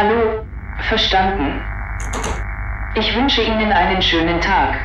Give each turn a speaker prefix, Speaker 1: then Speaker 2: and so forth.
Speaker 1: Hallo, verstanden. Ich wünsche Ihnen einen schönen Tag.